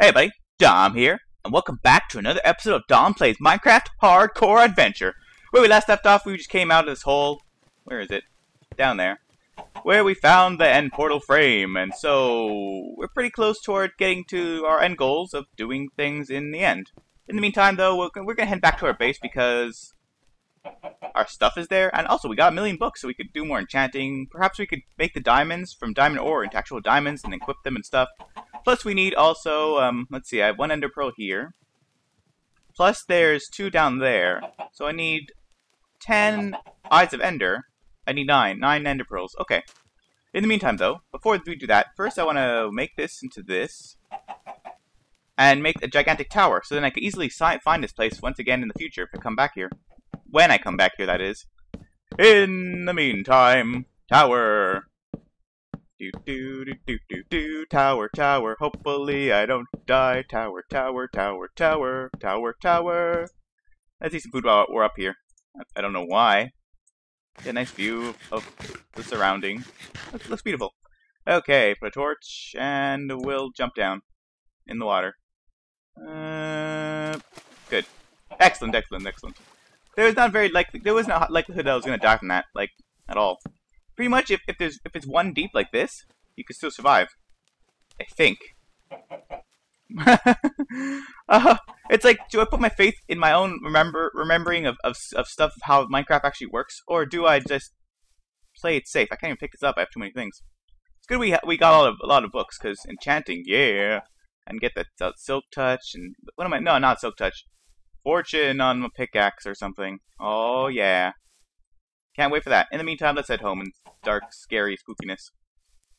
Hey buddy, Dom here, and welcome back to another episode of Dom Plays Minecraft Hardcore Adventure. Where we last left off, we just came out of this hole. Where is it? Down there. Where we found the end portal frame, and so we're pretty close toward getting to our end goals of doing things in the end. In the meantime, though, we're, we're gonna head back to our base because our stuff is there, and also we got a million books, so we could do more enchanting. Perhaps we could make the diamonds from diamond ore into actual diamonds and equip them and stuff. Plus, we need also, um, let's see, I have one ender pearl here. Plus, there's two down there. So I need 10 eyes of ender. I need 9. 9 ender pearls. Okay. In the meantime, though, before we do that, first I want to make this into this. And make a gigantic tower, so then I can easily find this place once again in the future if I come back here. When I come back here, that is. In the meantime, tower. Do do do do do do tower tower. Hopefully I don't die. Tower tower tower tower tower tower. Let's see some food while we're up here. I don't know why. Get a nice view of the surrounding. Looks, looks beautiful. Okay, put a torch and we'll jump down in the water. Uh, good. Excellent, excellent, excellent. There was not very likely. There was no likelihood that I was going to die from that, like at all pretty much if, if there's if it's one deep like this, you can still survive. I think. uh, it's like, do I put my faith in my own remember remembering of, of, of stuff how Minecraft actually works, or do I just play it safe? I can't even pick this up. I have too many things. It's good we we got a lot of a lot of books because enchanting, yeah, and get that uh, silk touch and what am I? No, not silk touch. Fortune on a pickaxe or something. Oh yeah. Can't wait for that. In the meantime, let's head home and dark, scary spookiness.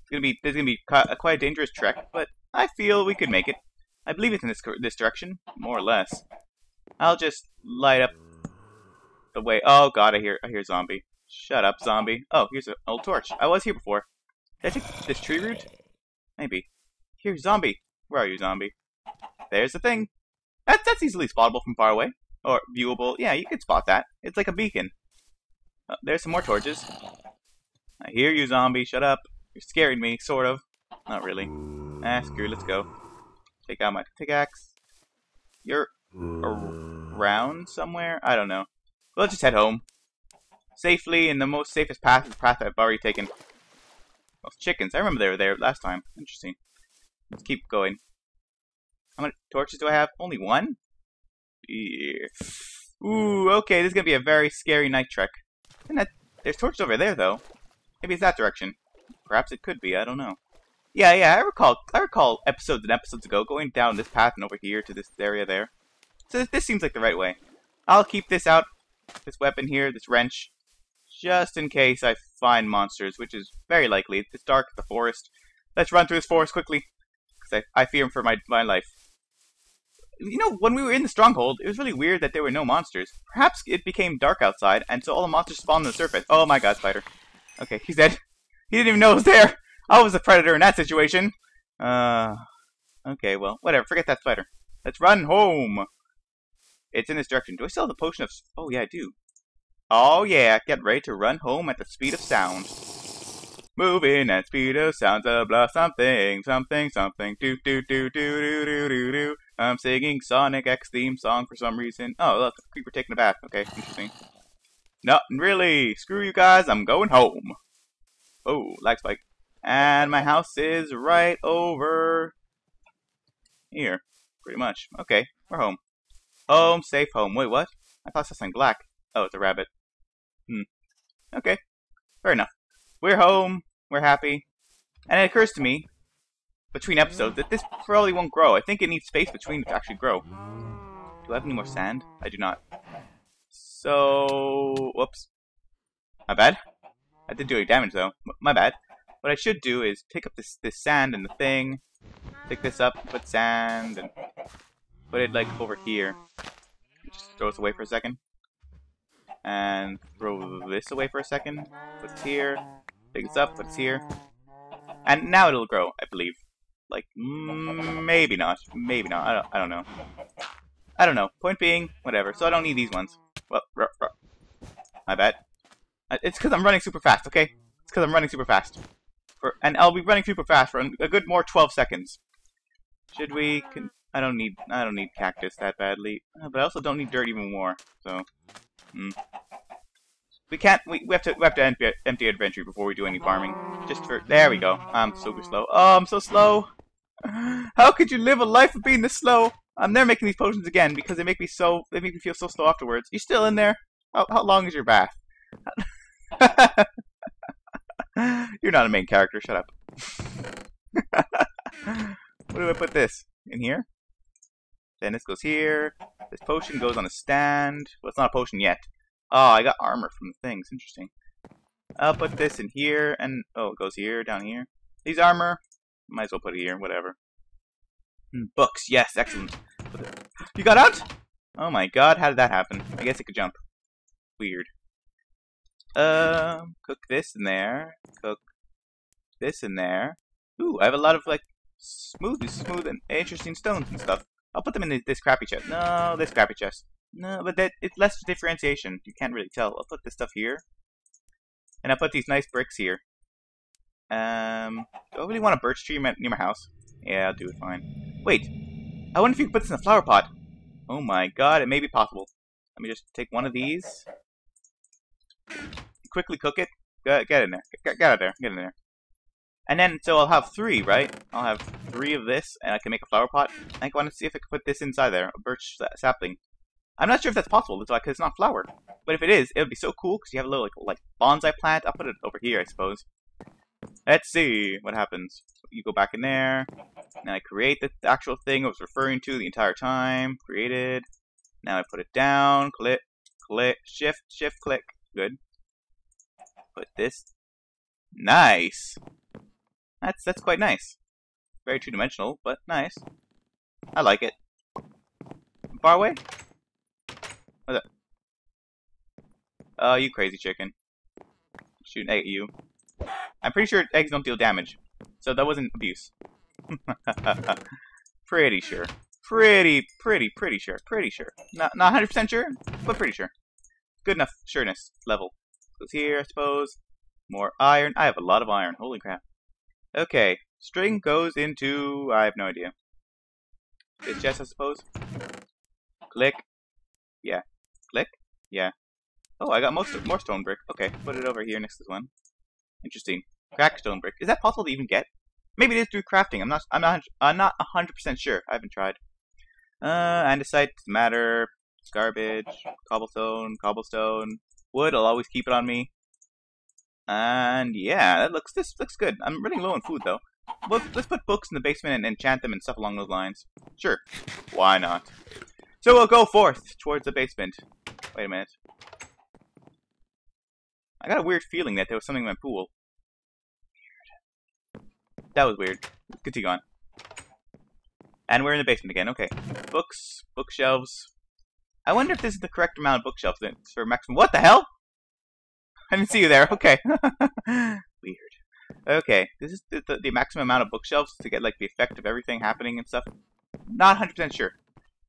It's gonna be there's gonna be quite a dangerous trek, but I feel we could make it. I believe it's in this this direction, more or less. I'll just light up the way. Oh god, I hear I hear zombie. Shut up, zombie. Oh, here's an old torch. I was here before. Did I take this tree root? Maybe. Here's zombie. Where are you, zombie? There's the thing. That's that's easily spottable from far away. Or viewable. Yeah, you could spot that. It's like a beacon. Oh, there's some more torches. I hear you, zombie. Shut up. You're scaring me, sort of. Not really. Ah, screw Let's go. Take out my pickaxe. You're around somewhere? I don't know. let's just head home. Safely in the most safest path the path I've already taken. Those chickens. I remember they were there last time. Interesting. Let's keep going. How many torches do I have? Only one? Yeah. Ooh, mm. okay. This is going to be a very scary night trek. That, there's torches over there, though. Maybe it's that direction. Perhaps it could be. I don't know. Yeah, yeah. I recall. I recall episodes and episodes ago going down this path and over here to this area there. So this seems like the right way. I'll keep this out, this weapon here, this wrench, just in case I find monsters, which is very likely. It's dark, the forest. Let's run through this forest quickly, because I, I fear for my, my life you know, when we were in the stronghold, it was really weird that there were no monsters. Perhaps it became dark outside, and so all the monsters spawned on the surface. Oh my god, spider. Okay, he's dead. He didn't even know it was there. I was a predator in that situation. Uh, okay, well, whatever. Forget that spider. Let's run home. It's in this direction. Do I still have the potion of... Oh, yeah, I do. Oh, yeah. Get ready to run home at the speed of sound. Moving at speed of sound, blah, blah, something, something, something, do, do, do, do, do, do, do, do. I'm singing Sonic X theme song for some reason. Oh, look, creeper taking a bath. Okay, interesting. No, really. Screw you guys. I'm going home. Oh, lag spike. And my house is right over here. Pretty much. Okay, we're home. Home, safe home. Wait, what? I thought something black. Oh, it's a rabbit. Hmm. Okay. Fair enough. We're home. We're happy. And it occurs to me between episodes that this probably won't grow. I think it needs space between to actually grow. Do I have any more sand? I do not. So, whoops. My bad. I didn't do any damage though. My bad. What I should do is pick up this this sand and the thing, pick this up, put sand, and put it like over here. Just throw this away for a second. And throw this away for a second. Put here. This up, it here. And now it'll grow, I believe. Like, maybe not. Maybe not. I don't, I don't know. I don't know. Point being, whatever. So I don't need these ones. Well, ruh, ruh. my bad. Uh, it's because I'm running super fast, okay? It's because I'm running super fast. For, and I'll be running super fast for a good more 12 seconds. Should we? I don't need. I don't need cactus that badly, uh, but I also don't need dirt even more. So, hmm. We can't. We, we have to. We have to empty, empty inventory before we do any farming. Just for. There we go. I'm super slow. Oh, I'm so slow. How could you live a life of being this slow? I'm never making these potions again because they make me so. They make me feel so slow afterwards. You still in there? How, how long is your bath? You're not a main character. Shut up. Where do I put this? In here? Then this goes here. This potion goes on a stand. Well, it's not a potion yet. Oh, I got armor from the things. Interesting. I'll put this in here, and... Oh, it goes here, down here. These armor. Might as well put it here, whatever. Hmm, books, yes, excellent. You got out? Oh my god, how did that happen? I guess it could jump. Weird. Uh, cook this in there. Cook this in there. Ooh, I have a lot of, like, smooth, smooth and interesting stones and stuff. I'll put them in this crappy chest. No, this crappy chest. No, but that it's less differentiation. You can't really tell. I'll put this stuff here. And I'll put these nice bricks here. Um, do I really want a birch tree near my house? Yeah, I'll do it fine. Wait, I wonder if you can put this in a flower pot. Oh my god, it may be possible. Let me just take one of these. Quickly cook it. Get, get in there. Get, get out of there. Get in there. And then, so I'll have three, right? I'll have three of this, and I can make a flower pot. I want to see if I can put this inside there, a birch sapling. I'm not sure if that's possible, because it's not flowered. But if it is, it would be so cool, because you have a little, like, like, bonsai plant. I'll put it over here, I suppose. Let's see what happens. You go back in there, and I create the actual thing I was referring to the entire time. Created. Now I put it down, click, click, shift, shift, click. Good. Put this. Nice! That's that's quite nice. Very two-dimensional, but nice. I like it. Far away? Oh, you crazy chicken. Shoot egg at you. I'm pretty sure eggs don't deal damage, so that wasn't abuse. pretty sure. Pretty, pretty, pretty sure. Pretty sure. Not not 100% sure, but pretty sure. Good enough sureness level. Goes here, I suppose. More iron. I have a lot of iron. Holy crap. Okay, string goes into... I have no idea. This chest, I suppose. Click. Yeah. Click. Yeah. Oh, I got most more stone brick. Okay, put it over here next to this one. Interesting. Crack stone brick. Is that possible to even get? Maybe it is through crafting. I'm not. I'm not. I'm not 100% sure. I haven't tried. Uh, andesite matter. Garbage. Cobblestone. Cobblestone. Wood. I'll always keep it on me. And yeah, that looks this looks good. I'm running low on food though. Let's, let's put books in the basement and enchant them and stuff along those lines. Sure, why not? So we'll go forth towards the basement. Wait a minute. I got a weird feeling that there was something in my pool. Weird. That was weird. Continue on. And we're in the basement again. Okay. Books, bookshelves. I wonder if this is the correct amount of bookshelves for maximum. What the hell? I didn't see you there. Okay. Weird. Okay, this is the, the, the, maximum amount of bookshelves to get like the effect of everything happening and stuff. Not 100% sure.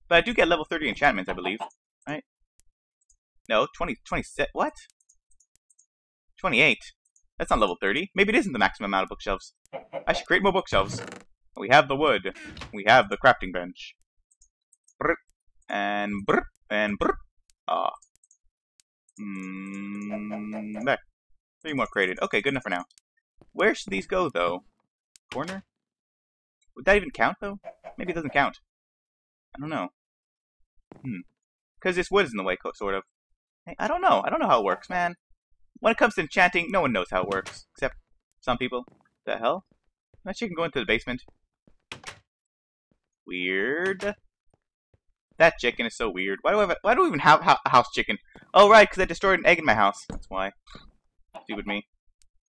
But I do get level 30 enchantments, I believe. Right? No, 20, 26, what? 28. That's not level 30. Maybe it isn't the maximum amount of bookshelves. I should create more bookshelves. We have the wood. We have the crafting bench. Brr, and brr, and brr. Ah, Mm, there. Three more created. Okay, good enough for now. Where should these go, though? Corner? Would that even count, though? Maybe it doesn't count. I don't know. Hmm. Because this wood is in the way, sort of. I don't know. I don't know how it works, man. When it comes to enchanting, no one knows how it works. Except some people. The hell? That chicken go into the basement. Weird. That chicken is so weird. Why do I have a, why do we even have a house chicken? Oh right, because I destroyed an egg in my house. That's why. Stupid me.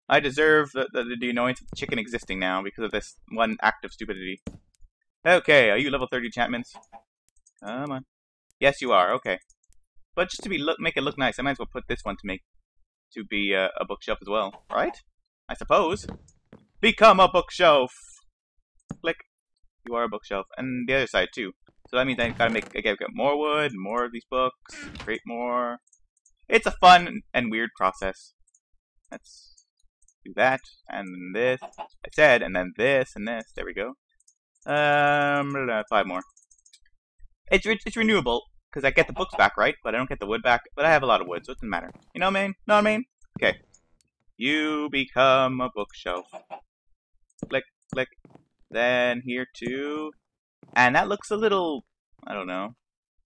I deserve the, the, the annoyance of the chicken existing now because of this one act of stupidity. Okay, are you level 30 enchantments? Come on. Yes, you are. Okay. But just to be look, make it look nice, I might as well put this one to make to be a bookshelf as well, right? I suppose. Become a bookshelf. Click. You are a bookshelf, and the other side too. So that means I gotta make, I gotta get more wood, more of these books, create more. It's a fun and weird process. Let's do that, and this, I said, and then this, and this, there we go. Um, five more. It's re it's renewable because I get the books back, right? But I don't get the wood back. But I have a lot of wood, so it doesn't matter. You know what I mean? Know what I mean? Okay. You become a bookshelf. Click, click. Then here too. And that looks a little, I don't know.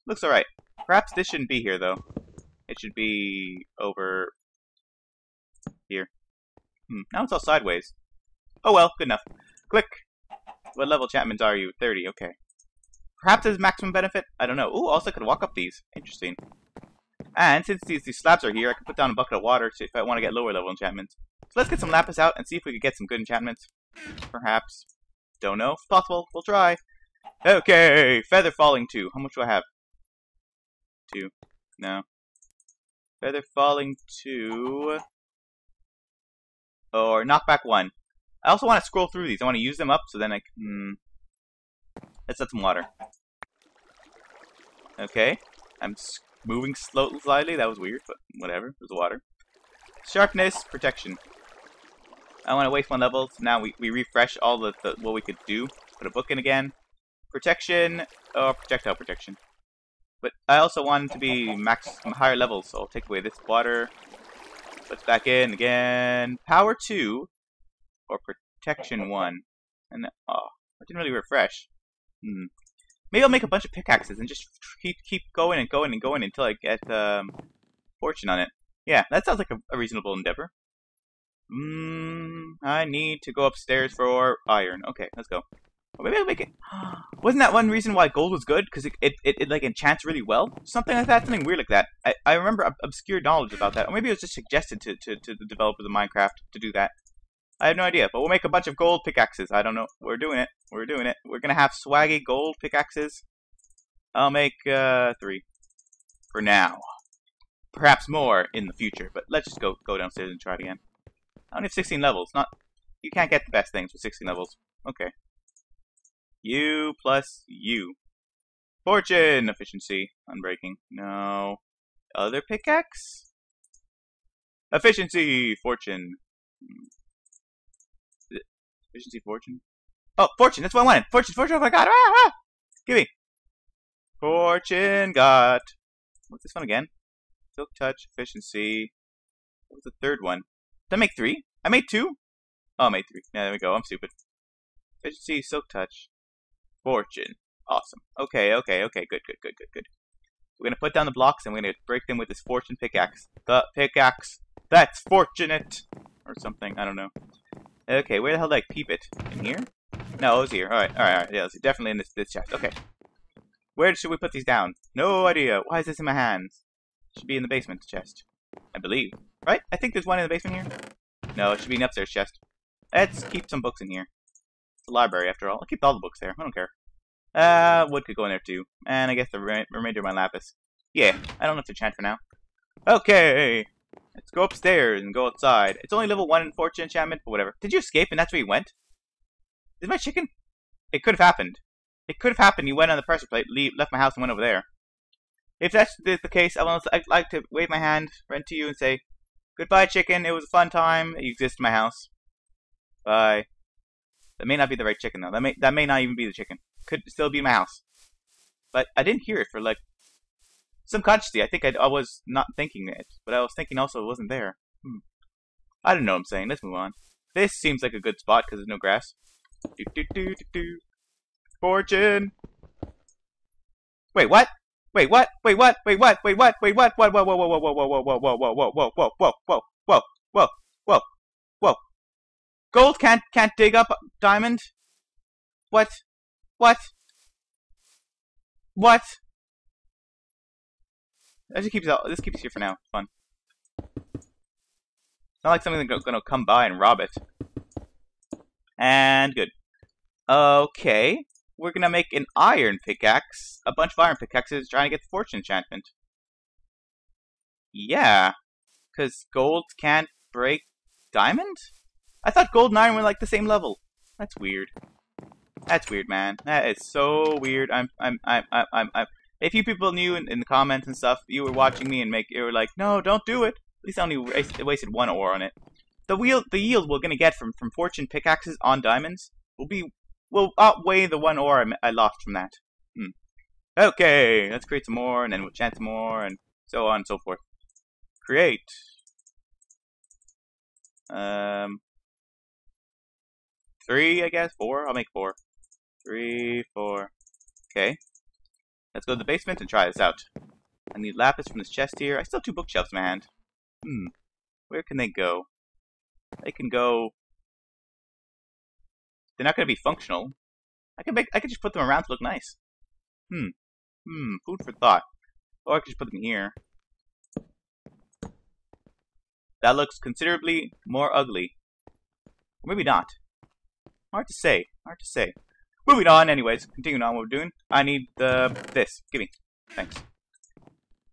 Looks alright. Perhaps this shouldn't be here, though. It should be over here. Hmm, now it's all sideways. Oh well, good enough. Click. What level enchantments are you? 30, okay. Perhaps there's maximum benefit? I don't know. Ooh, also I could walk up these. Interesting. And since these, these slabs are here, I can put down a bucket of water if I want to get lower level enchantments. So let's get some lapis out and see if we can get some good enchantments. Perhaps. Don't know. It's possible. We'll try. Okay, feather falling two. How much do I have? Two. No. Feather falling two. Or knockback one. I also want to scroll through these. I want to use them up so then I can... Hmm. Let's add some water. Okay. I'm moving slowly. That was weird, but whatever. There's water. Sharpness, protection. I want to waste one level, so now we, we refresh all the, the what we could do. Put a book in again. Protection, or projectile protection. But I also want to be max on higher levels, so I'll take away this water. Put back in again. Power 2, or protection 1. And, oh, I didn't really refresh. Hmm. Maybe I'll make a bunch of pickaxes and just keep, keep going and going and going until I get um, fortune on it. Yeah, that sounds like a, a reasonable endeavor. Mmm, I need to go upstairs for iron. Okay, let's go. Maybe I'll make it... Wasn't that one reason why gold was good? Because it, it, it, it, like, enchants really well? Something like that? Something weird like that. I, I remember ob obscure knowledge about that. Or maybe it was just suggested to, to, to the developers of Minecraft to do that. I have no idea, but we'll make a bunch of gold pickaxes. I don't know. We're doing it. We're doing it. We're gonna have swaggy gold pickaxes. I'll make, uh, three. For now. Perhaps more in the future, but let's just go, go downstairs and try it again. I only have 16 levels. Not You can't get the best things with 16 levels. Okay. U plus U. Fortune! Efficiency. Unbreaking. No. Other pickaxe? Efficiency! Fortune. Efficiency, fortune? Oh, fortune! That's what I wanted! Fortune, fortune! Oh my god! Ah, ah! Give me! Fortune got. What's this one again? Silk touch, efficiency. What was the third one? Did I make three? I made two? Oh, I made three. Yeah, there we go. I'm stupid. Efficiency, silk touch, fortune. Awesome. Okay, okay, okay. Good, good, good, good, good. We're gonna put down the blocks and we're gonna break them with this fortune pickaxe. The pickaxe. That's fortunate. Or something. I don't know. Okay, where the hell did I peep it? In here? No, it was here. Alright, alright, alright. Yeah, it's definitely in this, this chest. Okay. Where should we put these down? No idea. Why is this in my hands? It should be in the basement chest. I believe. Right? I think there's one in the basement here. No, it should be an upstairs chest. Let's keep some books in here. It's a library, after all. I'll keep all the books there. I don't care. Uh, wood could go in there, too. And I guess the re remainder of my lapis. Yeah, I don't have to enchant for now. Okay! Let's go upstairs and go outside. It's only level 1 in Fortune enchantment, but whatever. Did you escape and that's where you went? Is my chicken? It could have happened. It could have happened. You went on the pressure plate, leave, left my house, and went over there. If that's the, case, I would like to wave my hand run to you and say, Goodbye, chicken. It was a fun time. You exist in my house. Bye. That may not be the right chicken, though. That may that may not even be the chicken. Could still be my house. But I didn't hear it for, like, subconsciously. I think I, I was not thinking it. But I was thinking also it wasn't there. Hmm. I don't know what I'm saying. Let's move on. This seems like a good spot because there's no grass. Do, do, do, do, do. Fortune! Wait, what? Wait, what? Wait, what? Wait, what? Wait, what? Wait, what? What? Whoa, whoa, whoa, whoa, whoa, whoa, whoa, whoa, whoa, whoa, whoa, whoa, whoa, whoa, whoa, whoa, whoa, whoa. Gold can't can't dig up diamond. What? What? What? I just keeps this keeps here for now. It's fun. Not like something that's gonna come by and rob it. And good. Okay we're gonna make an iron pickaxe, a bunch of iron pickaxes trying to get the fortune enchantment. Yeah, because gold can't break diamond? I thought gold and iron were like the same level. That's weird. That's weird, man. That is so weird. I'm, I'm, I'm, I'm, I'm. If you people knew in, in, the comments and stuff, you were watching me and make, you were like, no, don't do it. At least I only wasted one ore on it. The wheel, the yield we're gonna get from from fortune pickaxes on diamonds will be will outweigh the one ore I, I lost from that. Hmm. Okay, let's create some more, and then we'll chant some more, and so on and so forth. Create. Um, three, I guess. Four. I'll make four. Three, four. Okay. Let's go to the basement and try this out. I need lapis from this chest here. I still have two bookshelves in my hand. Hmm. Where can they go? They can go... They're not going to be functional. I can make. I can just put them around to look nice. Hmm. Hmm. Food for thought. Or I could just put them here. That looks considerably more ugly. Or maybe not. Hard to say. Hard to say. Moving on, anyways. Continuing on what we're doing. I need the this. Give me. Thanks.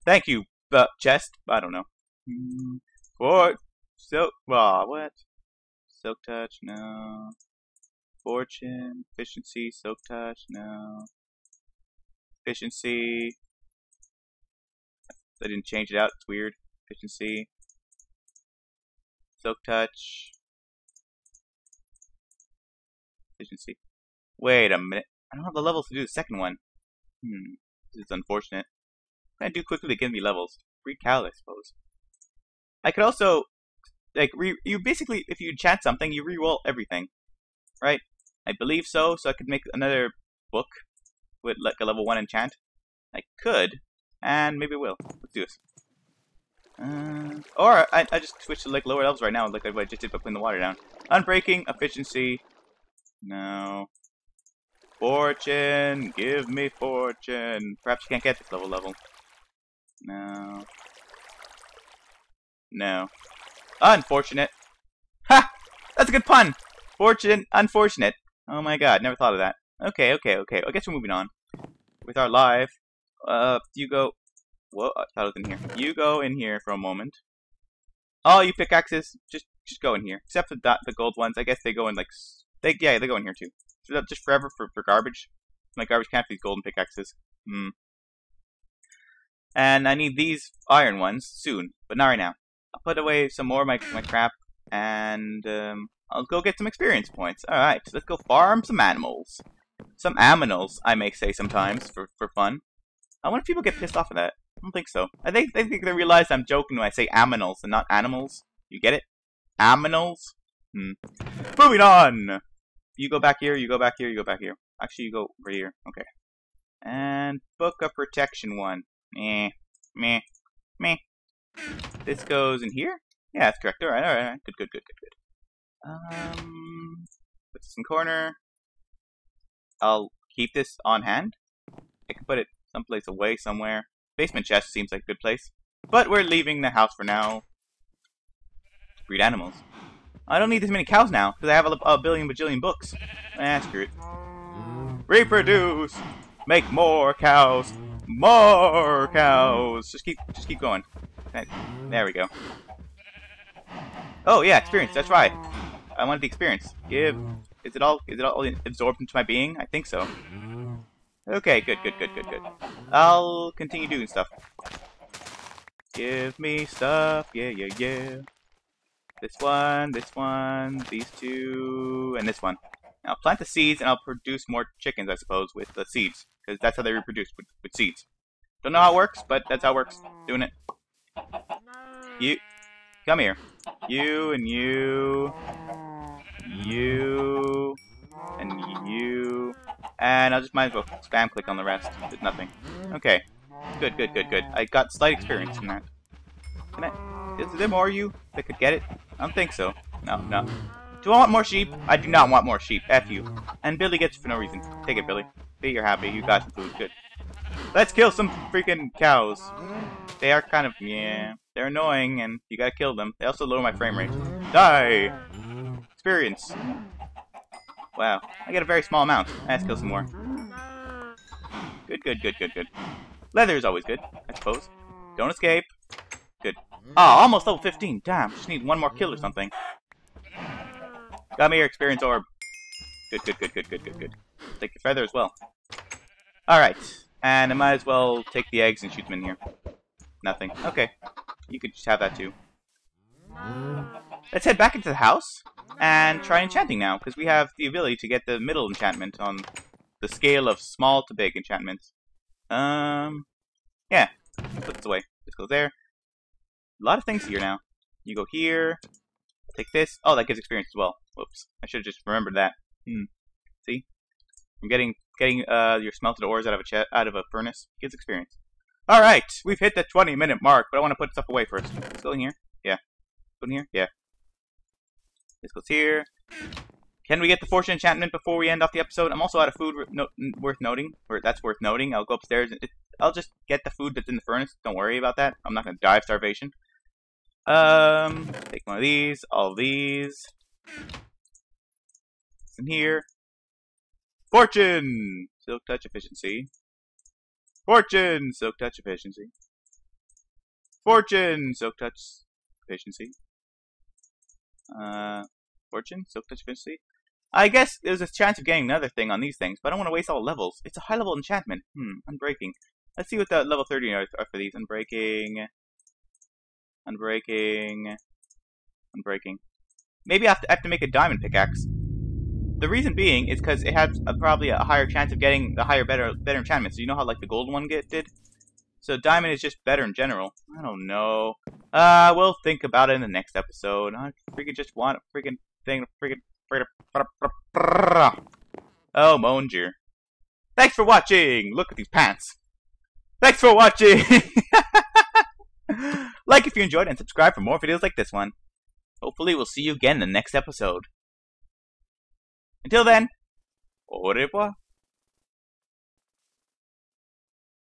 Thank you, uh, chest. I don't know. Mm, for so ah what? Silk touch, no. Fortune, efficiency, silk touch, no. Efficiency. I didn't change it out. It's weird. Efficiency. Silk touch. Efficiency. Wait a minute. I don't have the levels to do the second one. Hmm. This is unfortunate. What can I do quickly to give me levels? Free cal, I suppose. I could also, like, re you basically, if you enchant something, you re-roll everything. Right? I believe so, so I could make another book with, like, a level 1 enchant. I could, and maybe I will. Let's do this. Uh, or I, I just switch to like lower levels right now, like I just did by putting the water down. Unbreaking, efficiency. No. Fortune, give me fortune. Perhaps you can't get this level level. No. No. Unfortunate. Ha! That's a good pun! Fortune, unfortunate. Oh my god, never thought of that. Okay, okay, okay. I guess we're moving on. With our live. Uh, you go... Whoa, I thought it was in here. You go in here for a moment. Oh, you pickaxes, just just go in here. Except for the, the gold ones. I guess they go in like... They Yeah, they go in here too. Just forever for, for garbage. My garbage can't be golden pickaxes. Hmm. And I need these iron ones soon, but not right now. I'll put away some more of my, my crap, and um, I'll go get some experience points. Alright, let's go farm some animals. Some aminals, I may say sometimes, for, for fun. I wonder if people get pissed off at that. I don't think so. I think they think they realize I'm joking when I say aminals and not animals. You get it? Aminals? Hmm. Moving on! You go back here, you go back here, you go back here. Actually, you go right here. Okay. And book a protection one. Meh. Meh. Meh. This goes in here? Yeah, that's correct. Alright, alright. Good, good, good, good, good. Um, put this in corner. I'll keep this on hand. I can put it someplace away somewhere. Basement chest seems like a good place. But we're leaving the house for now. Breed animals. I don't need this many cows now, because I have a, a, billion bajillion books. Ah, screw it. Reproduce! Make more cows! More cows! Just keep, just keep going. There we go. Oh yeah, experience. That's right. I wanted the experience. Give. Is it all? Is it all absorbed into my being? I think so. Okay, good, good, good, good, good. I'll continue doing stuff. Give me stuff. Yeah, yeah, yeah. This one, this one, these two, and this one. Now plant the seeds, and I'll produce more chickens, I suppose, with the seeds. Because that's how they reproduce, with, with seeds. Don't know how it works, but that's how it works. Doing it. You, come here. You, and you, you, and you, and I'll just might as well spam click on the rest. There's nothing. Okay. Good, good, good, good. I got slight experience in that. Can I... Is there more you that could get it? I don't think so. No, no. Do I want more sheep? I do not want more sheep. F you. And Billy gets for no reason. Take it, Billy. Be you're happy. You got some food. Good. Let's kill some freaking cows. They are kind of, yeah, they're annoying, and you gotta kill them. They also lower my frame rate. Die! Experience. Wow, I get a very small amount. Let's kill some more. Good, good, good, good, good. Leather is always good, I suppose. Don't escape. Good. Ah, oh, almost level 15. Damn, just need one more kill or something. Got me your experience orb. Good, good, good, good, good, good, good. Take the feather as well. Alright. And I might as well take the eggs and shoot them in here. Nothing. Okay. You could just have that too. Let's head back into the house and try enchanting now, because we have the ability to get the middle enchantment on the scale of small to big enchantments. Um, yeah, put this away. This goes there. A lot of things here now. You go here, take this. Oh, that gives experience as well. Whoops, I should have just remembered that. Hmm. See, I'm getting getting uh your smelted ores out of a out of a furnace gives experience. All right, we've hit the 20 minute mark, but I want to put stuff away first. Go in here. Yeah. Go in here. Yeah. This goes here. Can we get the fortune enchantment before we end off the episode? I'm also out of food no worth noting, or that's worth noting. I'll go upstairs. I'll just get the food that's in the furnace. Don't worry about that. I'm not gonna die of starvation. Um, take one of these, all of these. in here. Fortune! Silk touch efficiency. Fortune! Silk touch efficiency. Fortune! Silk touch efficiency. Uh, fortune? Silk touch efficiency? I guess there's a chance of getting another thing on these things, but I don't want to waste all levels. It's a high level enchantment. Hmm, unbreaking. Let's see what the level 30 are, are for these. Unbreaking. Unbreaking. Unbreaking. Maybe I have, to, I have to make a diamond pickaxe. The reason being is because it has a, probably a higher chance of getting the higher, better, better enchantments. So you know how like the gold one get did. So diamond is just better in general. I don't know. Uh, we'll think about it in the next episode. I freaking just want a freaking thing. Freaking, freaking. Oh, Monger. Thanks for watching. Look at these pants. Thanks for watching. like if you enjoyed and subscribe for more videos like this one. Hopefully, we'll see you again in the next episode. Until then, au revoir.